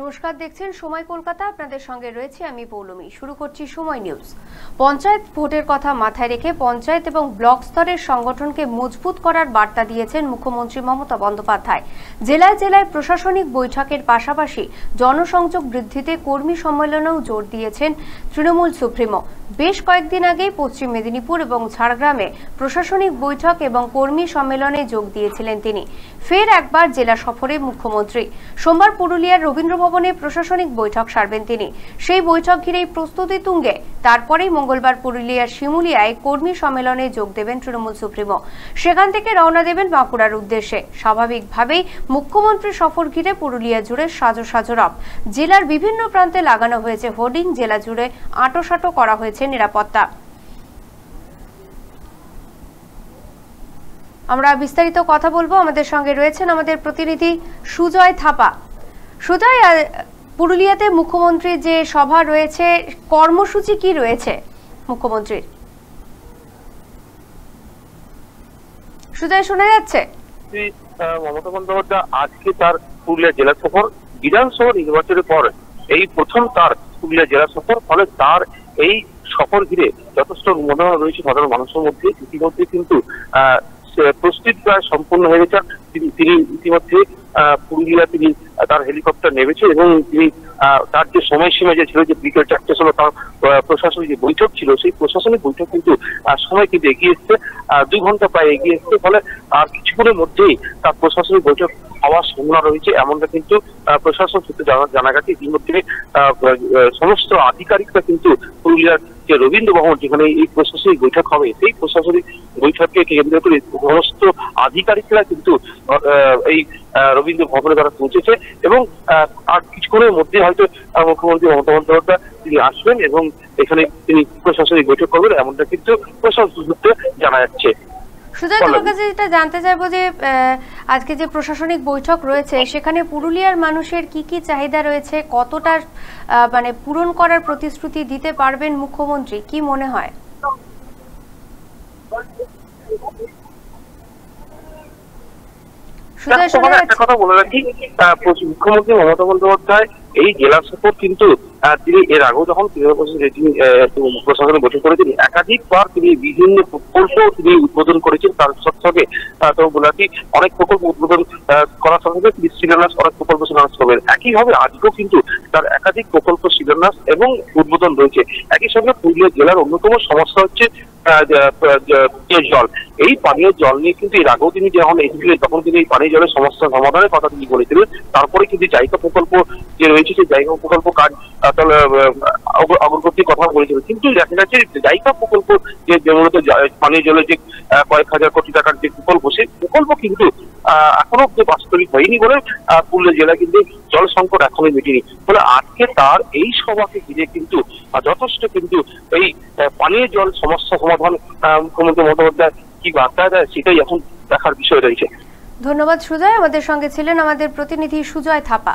নমস্কার, দেখছেন সময় কলকাতা। আপনাদের সঙ্গে রয়েছে আমি পৌলমি। শুরু করছি সময় নিউজ। পঞ্চায়েত ভোটের কথা মাথায় রেখে পঞ্চায়েত এবং ব্লক স্তরের সংগঠনকে মজবুত করার বার্তা দিয়েছেন মুখ্যমন্ত্রী মমতা বন্দ্যোপাধ্যায়। জেলায় জেলায় প্রশাসনিক বৈঠকের পাশাপাশি জনসংযোগ বৃদ্ধিতে কর্মী সম্মেলনেও জোর দিয়েছেন তৃণমূল সুপ্রিমো। বেশ কয়েকদিন আগেই পশ্চিম মেদিনীপুর এবং ঝাড়গ্রামে প্রশাসনিক বৈঠক এবং কর্মী সম্মেলনে যোগ দিয়েছিলেন তিনি। ফের একবার জেলা সফরে মুখ্যমন্ত্রী। সোমবার পুরুলিয়ার রবীন্দ্র ভবনে প্রশাসনিক বৈঠক সারবেন তিনি। সেই বৈঠক ঘিরেই প্রস্তুতি তুঙ্গে তারপরেই মঙ্গলবার পুরুলিয়ার শিমুলিয়ায় কর্মী সম্মেলনে যোগ দেবেন তৃণমূল সুপ্রিমো। সেখান থেকে রওনা দেবেন বাঁকুড়ার উদ্দেশ্যে। স্বাভাবিকভাবেই মুখ্যমন্ত্রী সফর ঘিরে পুরুলিয়া জুড়ে সাজো সাজো রব। জেলার বিভিন্ন প্রান্তে লাগানো হয়েছে হোর্ডিং, জেলা জুড়ে আঁটোসাঁটো করা হয়েছে নিরাপত্তা। আমরা বিস্তারিত কথা বলব। আমাদের সঙ্গে রয়েছেন আমাদের প্রতিনিধি সুজয় থাপা। সুজয় পুরুলিয়াতে মুখ্যমন্ত্রীর যে সভা রয়েছে, কর্মসূচি কি রয়েছে মুখ্যমন্ত্রীর? সুজয়, শোনা যাচ্ছে? মমতা বন্দ্যোপাধ্যায় আজকে তার পুরুলিয়া জেলা সফর, বিধানসভা নির্বাচনের পর এই প্রথম তার পুরুলিয়া জেলা সফর, ফলে তার এই সফর ঘিরে যথেষ্ট মনোভাব রয়েছে সাধারণ মানুষের মধ্যে। ইতিমধ্যে কিন্তু প্রস্তুত প্রায় সম্পূর্ণ হয়ে গেছে। তিনি ইতিমধ্যে পুরুলিয়া তিনি তার হেলিকপ্টার নেমেছে এবং তিনি তার যে সময়সীমা যে ছিল, যে বিকেল চারটে সময় তার প্রশাসনিক যে বৈঠক ছিল, সেই প্রশাসনিক বৈঠক কিন্তু সময় কিন্তু এগিয়ে এসছে দুই ঘণ্টা প্রায় এগিয়ে এসছে, ফলে আর কিছুক্ষণের মধ্যেই তার প্রশাসনিক বৈঠক হওয়ার সম্ভাবনা রয়েছে, এমনটা কিন্তু প্রশাসন সূত্রে জানা জানা গেছে। ইতিমধ্যে সমস্ত আধিকারিকরা কিন্তু পুরুলিয়ার যে রবীন্দ্র ভবন, যেখানে এই প্রশাসনিক বৈঠক হবে, সেই প্রশাসনিক বৈঠককে কেন্দ্র করে সমস্ত আধিকারিকরা কিন্তু এই রবীন্দ্র ভবনে তারা পৌঁছেছে। এবং আর কিছুক্ষণের মধ্যে হয়তো মুখ্যমন্ত্রী মমতা বন্দ্যোপাধ্যায় তিনি আসবেন এবং এখানে তিনি প্রশাসনিক বৈঠক করবেন এমনটা কিন্তু প্রশাসন সূত্রে জানা যাচ্ছে। তোমার কাছে যেটা জানতে চাইব যে আজকে যে প্রশাসনিক বৈঠক রয়েছে সেখানে পুরুলিয়ার মানুষের কি কি চাহিদা রয়েছে কতটা আহ, মানে পূরণ করার প্রতিশ্রুতি দিতে পারবেন মুখ্যমন্ত্রী কি মনে হয়? সুজয় শোনা একটা কথা বলে রাখি মুখ্যমন্ত্রী মমতা বন্দ্যোপাধ্যায় এই জেলা সফর কিন্তু তিনি এর আগেও যখন তৃণমূল আহ, প্রশাসনে বৈঠক করেছেন একাধিকবার তিনি বিভিন্ন প্রকল্প তিনি উদ্বোধন করেছেন তার সঙ্গে। তো বলে রাখি অনেক প্রকল্প উদ্বোধন আহ, করার সঙ্গে সঙ্গে তিনি শিলান্যাস অনেক প্রকল্প শিলান্যাস করবেন। একইভাবে আজকেও কিন্তু তার একাধিক প্রকল্প শিলান্যাস এবং উদ্বোধন রয়েছে। একই সঙ্গে পুরুলিয়া জেলার অন্যতম সমস্যা হচ্ছে যে, জল। এই পানীয় জল নিয়ে কিন্তু এর আগেও তিনি যখন এসেছিলেন তখন তিনি এই পানীয় জলের সমস্যা সমাধানের কথা তিনি বলেছিলেন তারপরে কিন্তু জায়গা প্রকল্প যে রয়েছে সেই জায়গা প্রকল্প কাজ তাহলে, অগ্রগতির কথা বলেছিলেন। কিন্তু দেখা যাচ্ছে জায়গা প্রকল্প যে মূলত পানীয় জলের যে কয়েক হাজার কোটি টাকার যে প্রকল্প সেই প্রকল্প কিন্তু এখনও অব্দি বাস্তবিক হয়নি বলে পুরুলিয়া জেলা কিন্তু জল সংকট এখনই মেটেনি। ফলে আজকে তার এই সভাকে ঘিরে কিন্তু যথেষ্ট কিন্তু এই পানীয় জল সমস্যা সমাধান মুখ্যমন্ত্রী মুখোপাধ্যায় কি বার্তা দেয় সেটাই এখন দেখার বিষয় রয়েছে। ধন্যবাদ সুজয়। আমাদের সঙ্গে ছিলেন আমাদের প্রতিনিধি সুজয় থাপা।